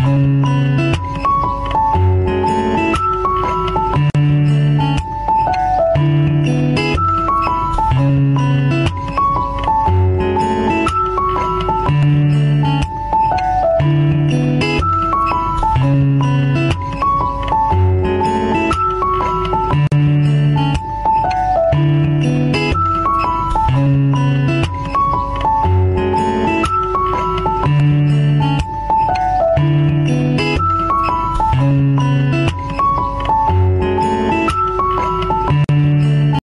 Bye.